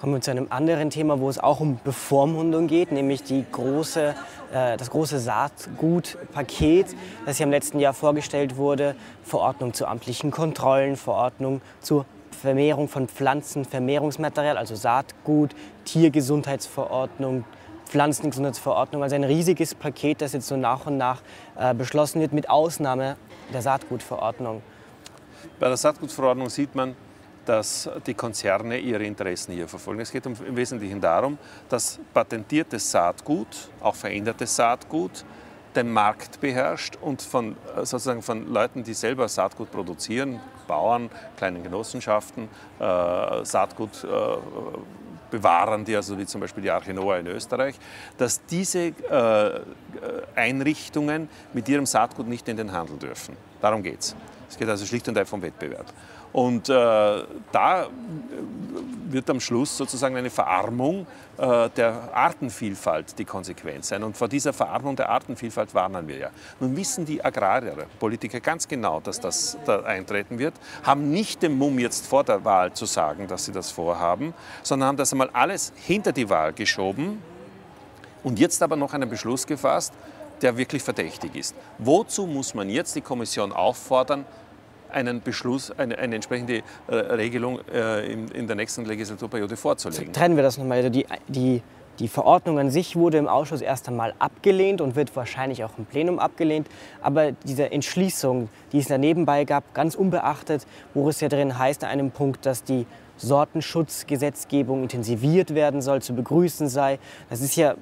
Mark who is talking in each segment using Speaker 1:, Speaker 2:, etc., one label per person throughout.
Speaker 1: Kommen wir zu einem anderen Thema, wo es auch um Bevormundung geht, nämlich die große, äh, das große Saatgutpaket, das hier im letzten Jahr vorgestellt wurde. Verordnung zu amtlichen Kontrollen, Verordnung zur Vermehrung von Pflanzen, Vermehrungsmaterial, also Saatgut, Tiergesundheitsverordnung, Pflanzengesundheitsverordnung. Also ein riesiges Paket, das jetzt so nach und nach äh, beschlossen wird, mit Ausnahme der Saatgutverordnung.
Speaker 2: Bei der Saatgutverordnung sieht man, dass die Konzerne ihre Interessen hier verfolgen. Es geht im Wesentlichen darum, dass patentiertes Saatgut, auch verändertes Saatgut, den Markt beherrscht und von, äh, sozusagen von Leuten, die selber Saatgut produzieren, Bauern, kleinen Genossenschaften, äh, Saatgut äh, bewahren, die also wie zum Beispiel die Arche Noah in Österreich, dass diese äh, Einrichtungen mit ihrem Saatgut nicht in den Handel dürfen. Darum geht es. Geht also schlicht und einfach um Wettbewerb. Und äh, da wird am Schluss sozusagen eine Verarmung äh, der Artenvielfalt die Konsequenz sein. Und vor dieser Verarmung der Artenvielfalt warnen wir ja. Nun wissen die Agrarier, Politiker ganz genau, dass das da eintreten wird, haben nicht den Mumm jetzt vor der Wahl zu sagen, dass sie das vorhaben, sondern haben das einmal alles hinter die Wahl geschoben und jetzt aber noch einen Beschluss gefasst, der wirklich verdächtig ist. Wozu muss man jetzt die Kommission auffordern, einen Beschluss, eine, eine entsprechende äh, Regelung äh, in, in, der nächsten Legislaturperiode vorzulegen.
Speaker 1: Trennen wir das nochmal. Also die, die, die Verordnung an sich wurde im Ausschuss erst einmal abgelehnt und wird wahrscheinlich auch im Plenum abgelehnt. Aber diese Entschließung, die es da nebenbei gab, ganz unbeachtet, wo es ja drin heißt, an einem Punkt, dass die Sortenschutzgesetzgebung intensiviert werden soll, zu begrüßen sei. Das ist ja.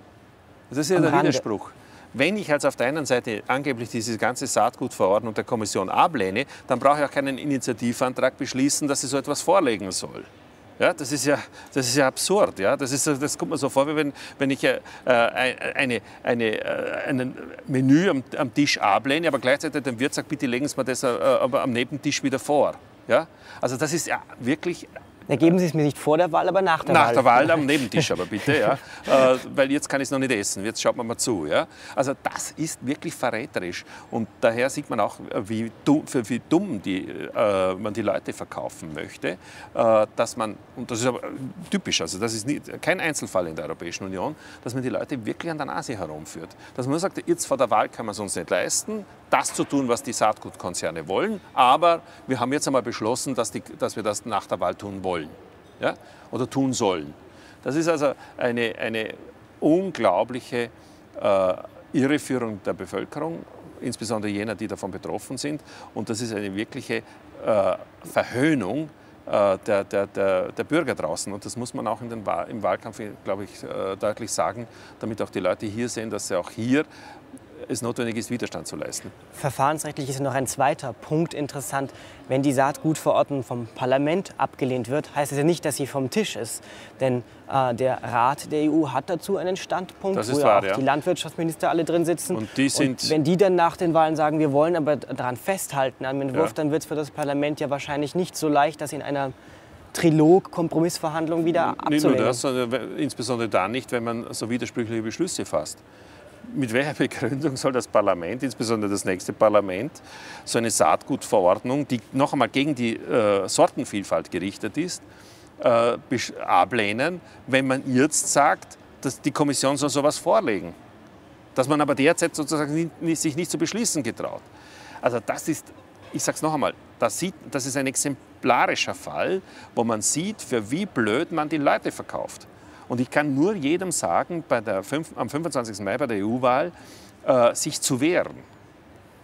Speaker 2: Das ist ja der Rande. Widerspruch. Wenn ich also auf der einen Seite angeblich diese ganze Saatgutverordnung der Kommission ablehne, dann brauche ich auch keinen Initiativantrag beschließen, dass sie so etwas vorlegen soll. Ja, das ist ja, das ist ja absurd. Ja? Das, ist, das kommt mir so vor, wie wenn, wenn ich äh, eine, eine, äh, ein Menü am, am, Tisch ablehne, aber gleichzeitig dem Wirt sagt, bitte legen Sie mir das äh, am Nebentisch wieder vor. Ja? Also das ist ja wirklich
Speaker 1: da geben Sie es mir nicht vor der Wahl, aber nach der
Speaker 2: nach
Speaker 1: Wahl.
Speaker 2: Nach der Wahl am Nebentisch aber bitte, ja. äh, weil jetzt kann ich es noch nicht essen. Jetzt schaut man mal zu. Ja. Also das ist wirklich verräterisch. Und daher sieht man auch, wie dumm, für wie dumm die, äh, man die Leute verkaufen möchte. Äh, dass man, und das ist aber typisch, also das ist nicht, kein Einzelfall in der Europäischen Union, dass man die Leute wirklich an der Nase herumführt. Dass man sagt, jetzt vor der Wahl kann man es uns nicht leisten, das zu tun, was die Saatgutkonzerne wollen. Aber wir haben jetzt einmal beschlossen, dass, die, dass wir das nach der Wahl tun wollen ja? oder tun sollen. Das ist also eine, eine unglaubliche äh, Irreführung der Bevölkerung, insbesondere jener, die davon betroffen sind. Und das ist eine wirkliche äh, Verhöhnung äh, der, der, der, der, Bürger draußen. Und das muss man auch den, im Wahlkampf, glaube ich, äh, deutlich sagen, damit auch die Leute hier sehen, dass sie auch hier es notwendig ist, Widerstand zu leisten.
Speaker 1: Verfahrensrechtlich ist noch ein zweiter Punkt interessant. Wenn die Saatgutverordnung vom Parlament abgelehnt wird, heißt es ja nicht, dass sie vom Tisch ist. Denn äh, der Rat der EU hat dazu einen Standpunkt,
Speaker 2: wo wahr,
Speaker 1: auch
Speaker 2: ja.
Speaker 1: die Landwirtschaftsminister alle drin sitzen.
Speaker 2: Und, die sind
Speaker 1: Und wenn die dann nach den Wahlen sagen, wir wollen aber daran festhalten am Entwurf, ja. dann wird es für das Parlament ja wahrscheinlich nicht so leicht, das in einer Trilog, Kompromissverhandlung wieder abzulehnen. Nicht nur
Speaker 2: das, sondern insbesondere dann nicht, wenn man so widersprüchliche Beschlüsse fasst mit welcher Begründung soll das Parlament, insbesondere das nächste Parlament, so eine Saatgutverordnung, die noch einmal gegen die äh, Sortenvielfalt gerichtet ist, äh, ablehnen, wenn man jetzt sagt, dass die Kommission soll sowas vorlegen. Dass man aber derzeit sozusagen sich nicht zu beschließen getraut. Also das ist, ich sage es noch einmal, das, sieht, das ist ein exemplarischer Fall, wo man sieht, für wie blöd man die Leute verkauft. Und ich kann nur jedem sagen, bei der, am 25. Mai bei der EU-Wahl äh, sich zu wehren.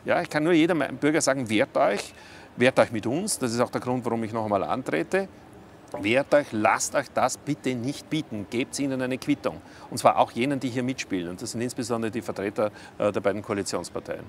Speaker 2: Ja, ich kann nur jedem Bürger sagen, wehrt euch, wehrt euch mit uns. Das ist auch der Grund, warum ich noch einmal antrete. Wehrt euch, lasst euch das bitte nicht bieten. Gebt ihnen eine Quittung. Und zwar auch jenen, die hier mitspielen. Und das sind insbesondere die Vertreter äh, der beiden Koalitionsparteien.